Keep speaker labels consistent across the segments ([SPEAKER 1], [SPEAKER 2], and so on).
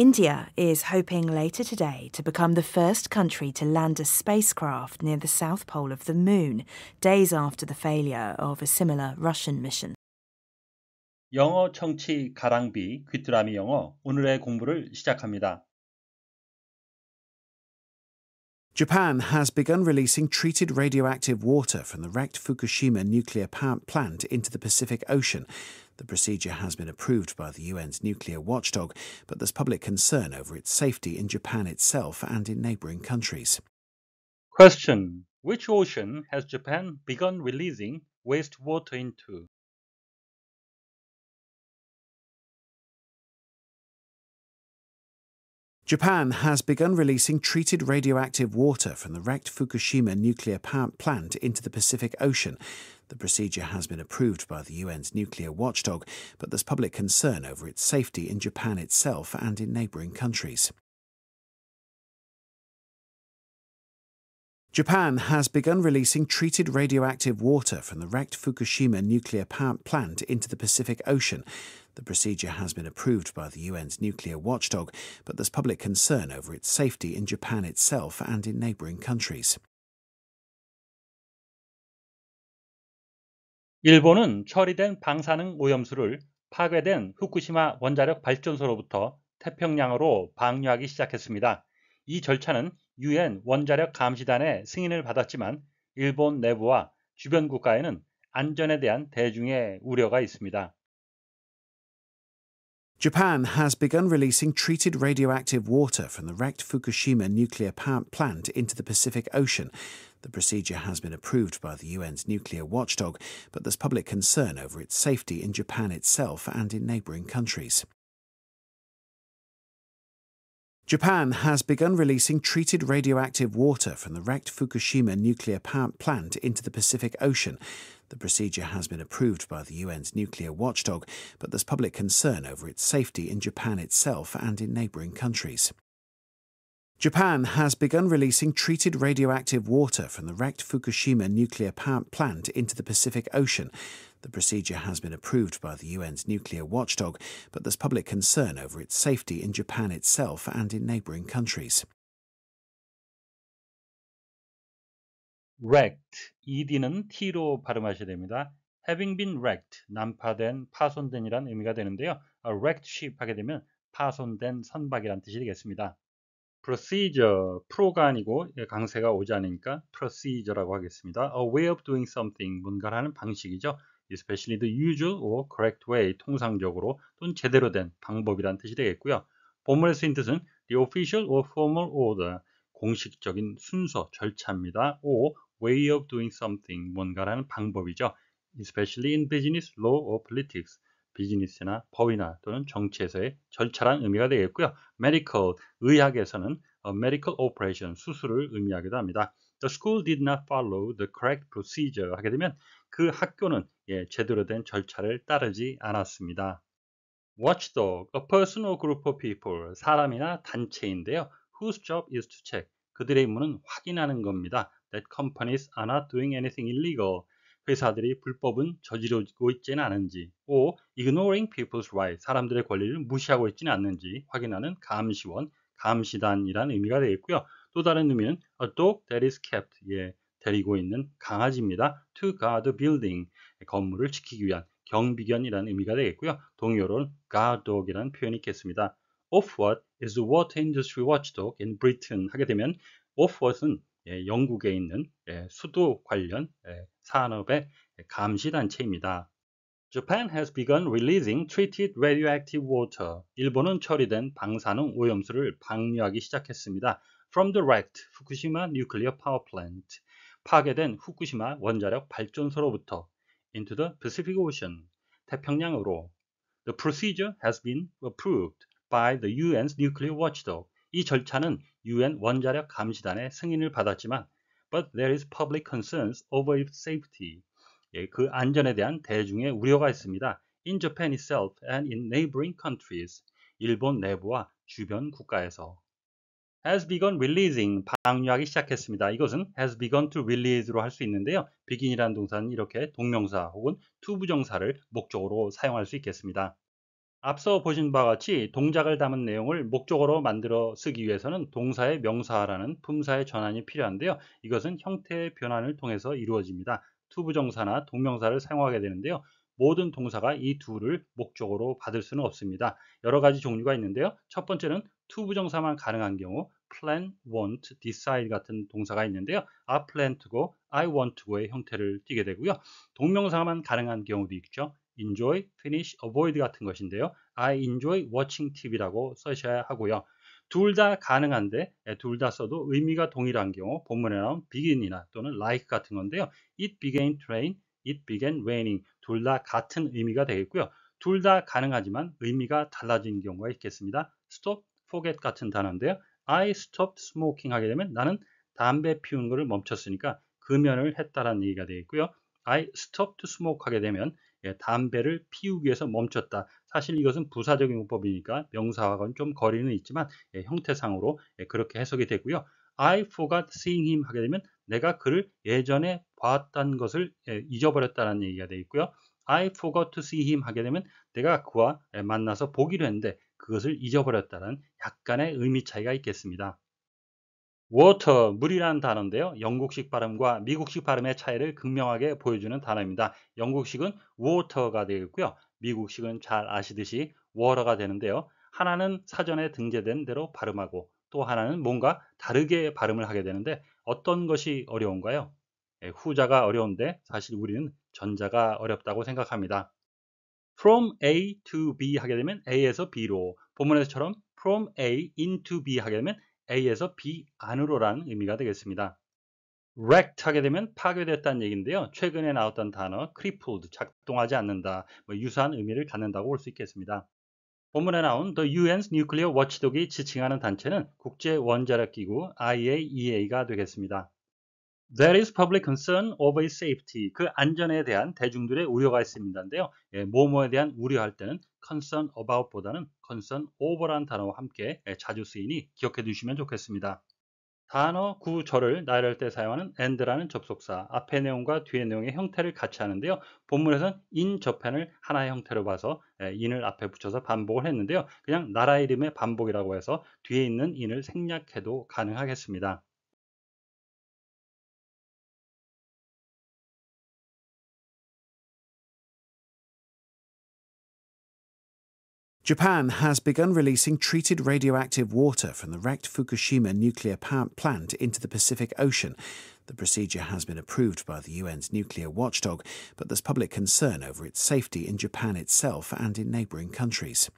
[SPEAKER 1] India is hoping later today to become the first country to land a spacecraft near the south pole of the moon, days after the failure of a similar Russian mission.
[SPEAKER 2] 영어 청취 가랑비 귀뚜라미 영어 오늘의 공부를 시작합니다.
[SPEAKER 3] Japan has begun releasing treated radioactive water from the wrecked Fukushima nuclear plant into the Pacific Ocean. The procedure has been approved by the UN's nuclear watchdog, but there's public concern over its safety in Japan itself and in neighboring countries.
[SPEAKER 2] Question Which ocean has Japan begun releasing wastewater into?
[SPEAKER 3] Japan has begun releasing treated radioactive water from the wrecked Fukushima nuclear plant into the Pacific Ocean. The procedure has been approved by the UN's nuclear watchdog, but there's public concern over its safety in Japan itself and in neighboring countries. Japan has begun releasing treated radioactive water from the wrecked Fukushima nuclear power plant into the Pacific Ocean. The procedure has been approved by the UN's nuclear watchdog, but there's public concern over its safety in Japan itself and in neighboring countries.
[SPEAKER 2] 일본은 처리된 방사능 오염수를 파괴된 후쿠시마 원자력 발전소로부터 태평양으로 방류하기 시작했습니다. 이 절차는 유엔 원자력 감시단의 승인을 받았지만 일본 내부와 주변 국가에는 안전에 대한 대중의 우려가 있습니다.
[SPEAKER 3] Japan has begun releasing treated radioactive water from the wrecked Fukushima nuclear power plant into the Pacific Ocean. The procedure has been approved by the UN's nuclear watchdog, but there's public concern over its safety in Japan itself and in neighboring countries. Japan has begun releasing treated radioactive water from the wrecked Fukushima nuclear plant into the Pacific Ocean. The procedure has been approved by the UN's nuclear watchdog, but there's public concern over its safety in Japan itself and in neighboring countries. Japan has begun releasing treated radioactive water from the wrecked Fukushima nuclear power plant into the Pacific Ocean. The procedure has been approved by the UN's nuclear watchdog, but there's public concern over its safety in Japan itself and in neighboring countries.
[SPEAKER 2] wrecked, ed는 t로 발음하셔야 됩니다. having been wrecked, 난파된, 파손된이란 의미가 되는데요. A wrecked ship 하게 되면 파손된 선박이란 뜻이 되겠습니다. Procedure, pro가 아니고 강세가 오지 않으니까 procedure라고 하겠습니다. A way of doing something, 뭔가를 하는 방식이죠. especially the usual or correct way, 통상적으로 또는 제대로 된 방법이란 뜻이 되겠고요. 본문에 쓰인 뜻은 the official or formal order, 공식적인 순서, 절차입니다. or way of doing something, 뭔가라는 방법이죠. especially in business, law or politics, 비즈니스나 법이나 또는 정치에서의 절차란 의미가 되겠고요. medical, 의학에서는 medical operation, 수술을 의미하기도 합니다. The school did not follow the correct procedure 하게 되면 그 학교는 예, 제대로 된 절차를 따르지 않았습니다. Watchdog, a person or group of people, 사람이나 단체인데요. Whose job is to check, 그들의 임무는 확인하는 겁니다. That companies are not doing anything illegal, 회사들이 불법은 저지르고 있지는 않은지, or ignoring people's rights, 사람들의 권리를 무시하고 있지는 않는지 확인하는 감시원, 감시단이라는 의미가 되겠고요. 또 다른 의미는 a dog that is kept, 예, 데리고 있는 강아지입니다. to guard building, 건물을 지키기 위한 경비견이라는 의미가 되겠고요. 동요로는 guard dog이라는 표현이 있겠습니다. Ofwat is the water industry watchdog in Britain 하게 되면 Ofwat은 예, 영국에 있는 예, 수도 관련 예, 산업의 감시단체입니다. Japan has begun releasing treated radioactive water. 일본은 처리된 방사능 오염수를 방류하기 시작했습니다. From the wrecked Fukushima nuclear power plant. 파괴된 후쿠시마 원자력 발전소로부터 into the Pacific Ocean. 태평양으로. The procedure has been approved by the UN's nuclear watchdog. 이 절차는 UN 원자력 감시단의 승인을 받았지만 but there is public concerns over its safety. 예, 그 안전에 대한 대중의 우려가 있습니다. In Japan itself and in neighboring countries. 일본 내부와 주변 국가에서. has begun releasing 방류하기 시작했습니다. 이것은 has begun to release로 할 수 있는데요. begin이라는 동사는 이렇게 동명사 혹은 투부정사를 목적으로 사용할 수 있겠습니다. 앞서 보신 바와 같이 동작을 담은 내용을 목적어로 만들어 쓰기 위해서는 동사의 명사라는 품사의 전환이 필요한데요. 이것은 형태의 변환을 통해서 이루어집니다. 투부정사나 동명사를 사용하게 되는데요. 모든 동사가 이 둘을 목적으로 받을 수는 없습니다. 여러 가지 종류가 있는데요. 첫 번째는 투부정사만 가능한 경우 plan, want, decide 같은 동사가 있는데요. I plan to go, I want to go의 형태를 띠게 되고요. 동명사만 가능한 경우도 있죠. Enjoy, finish, avoid 같은 것인데요. I enjoy watching TV라고 써셔야 하고요. 둘 다 가능한데 예, 둘다 써도 의미가 동일한 경우 본문에 나온 begin이나 또는 like 같은 건데요. It began to rain, it began raining 둘 다 같은 의미가 되겠고요. 둘 다 가능하지만 의미가 달라진 경우가 있겠습니다. stop, forget 같은 단어인데요. I stopped smoking 하게 되면 나는 담배 피우는 것을 멈췄으니까 금연을 했다라는 얘기가 되겠고요. I stopped to smoke 하게 되면 예, 담배를 피우기 위해서 멈췄다. 사실 이것은 부사적인 문법이니까 명사와는 좀 거리는 있지만 예, 형태상으로 예, 그렇게 해석이 되고요. I forgot seeing him 하게 되면 내가 그를 예전에 봤던 것을 예, 잊어버렸다는 얘기가 되어 있고요. I forgot to see him 하게 되면 내가 그와 예, 만나서 보기로 했는데 그것을 잊어버렸다는 약간의 의미 차이가 있겠습니다. Water, 물이라는 단어인데요. 영국식 발음과 미국식 발음의 차이를 극명하게 보여주는 단어입니다. 영국식은 water가 되겠고요. 미국식은 잘 아시듯이 water가 되는데요. 하나는 사전에 등재된 대로 발음하고 또 하나는 뭔가 다르게 발음을 하게 되는데 어떤 것이 어려운가요? 예, 후자가 어려운데 사실 우리는 전자가 어렵다고 생각합니다. from A to B 하게 되면 A에서 B로 본문에서처럼 from A into B 하게 되면 A에서 B 안으로라는 의미가 되겠습니다. wrecked 하게 되면 파괴됐다는 얘기인데요. 최근에 나왔던 단어 crippled, 작동하지 않는다, 뭐 유사한 의미를 갖는다고 볼 수 있겠습니다. 본문에 나온 The UN's Nuclear Watchdog이 지칭하는 단체는 국제 원자력 기구 IAEA가 되겠습니다. There is public concern over safety. 그 안전에 대한 대중들의 우려가 있습니다인데요. 예, 뭐뭐에 대한 우려할 때는 concern about보다는 concern over란 단어와 함께 예, 자주 쓰이니 기억해 두시면 좋겠습니다. 단어 구절을 나열할 때 사용하는 and라는 접속사 앞의 내용과 뒤의 내용의 형태를 같이 하는데요. 본문에서는 in 저편을 하나의 형태로 봐서 in을 앞에 붙여서 반복을 했는데요. 그냥 나라 이름의 반복이라고 해서 뒤에 있는 in을 생략해도 가능하겠습니다.
[SPEAKER 3] Japan has begun releasing treated radioactive water from the wrecked Fukushima nuclear plant into the Pacific Ocean. The procedure has been approved by the UN's nuclear watchdog, but there's public concern over its safety in Japan itself and in neighbouring countries.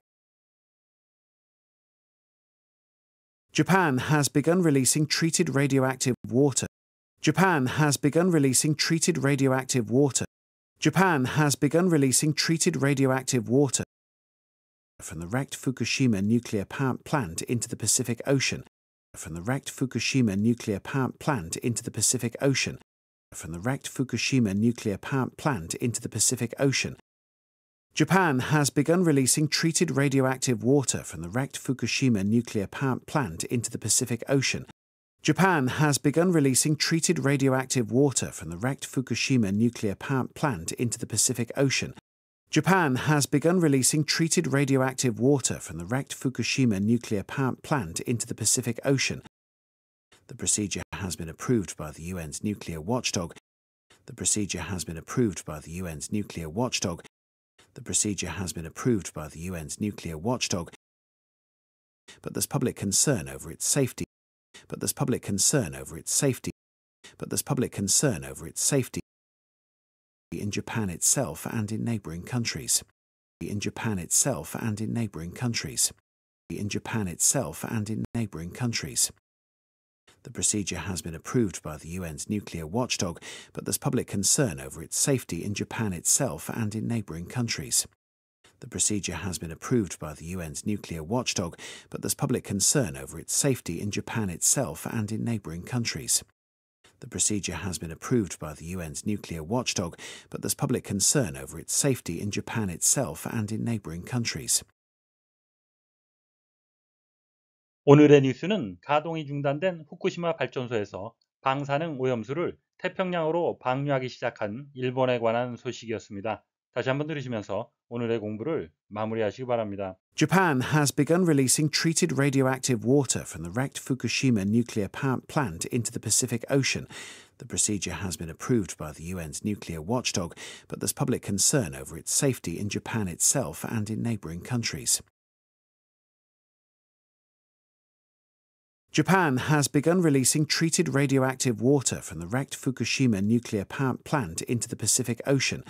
[SPEAKER 3] Japan has begun releasing treated radioactive water. Japan has begun releasing treated radioactive water. Japan has begun releasing treated radioactive water from the wrecked Fukushima nuclear power plant into the Pacific Ocean. From the wrecked Fukushima nuclear power plant into the Pacific Ocean. From the wrecked Fukushima nuclear power plant into the Pacific Ocean. Japan has begun releasing treated radioactive water from the wrecked Fukushima nuclear power plant into the Pacific Ocean. Japan has begun releasing treated radioactive water from the wrecked Fukushima nuclear power plant into the Pacific Ocean. Japan has begun releasing treated radioactive water from the wrecked Fukushima nuclear plant into the Pacific Ocean. The procedure has been approved by the UN's nuclear watchdog. The procedure has been approved by the UN's nuclear watchdog. The procedure has been approved by the UN's nuclear watchdog. But there's public concern over its safety. But there's public concern over its safety. But there's public concern over its safety in Japan itself and in neighbouring countries. In Japan itself and in neighbouring countries. In Japan itself and in neighbouring countries. The procedure has been approved by the UN's nuclear watchdog, but there's public concern over its safety in Japan itself and in neighbouring countries. The procedure has been approved by the UN's nuclear watchdog, but there's public concern over its safety in Japan itself and in neighbouring countries. The procedure has been approved by the UN's nuclear watchdog, but there's public concern over its safety in Japan itself and in neighbouring countries.
[SPEAKER 2] 오늘의 뉴스는 가동이 중단된 후쿠시마 발전소에서 방사능 오염수를 태평양으로 방류하기 시작한 일본에 관한 소식이었습니다. 다시 한번 들으시면서 오늘의 공부를 마무리하시기 바랍니다.
[SPEAKER 3] Japan has begun releasing treated radioactive water from the wrecked Fukushima nuclear power plant into the Pacific Ocean. The procedure has been approved by the UN's nuclear watchdog, but there's public concern over its safety in Japan itself and in neighbouring countries. Japan has begun releasing treated radioactive water from the wrecked Fukushima nuclear power plant into the Pacific Ocean.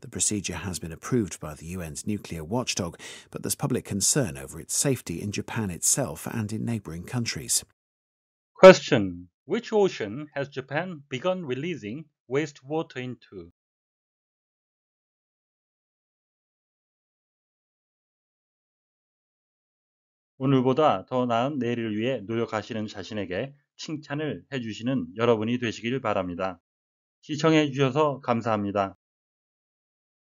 [SPEAKER 3] The procedure has been approved by the UN's nuclear watchdog, but there's public concern over its safety in Japan itself and in neighbouring countries.
[SPEAKER 2] Question. Which ocean has Japan begun releasing wastewater into? 오늘보다 더 나은 내일을 위해 노력하시는 자신에게 칭찬을 해주시는 여러분이 되시길 바랍니다. 시청해 주셔서 감사합니다.